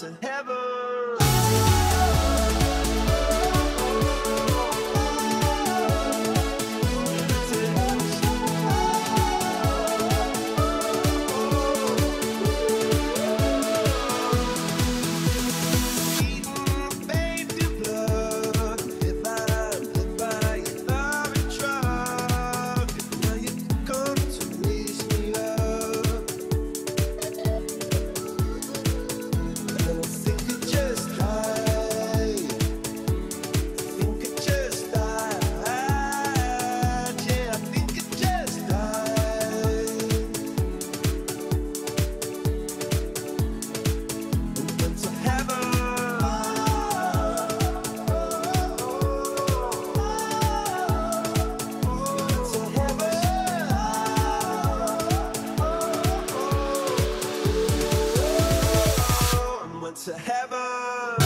To in heaven. to heaven.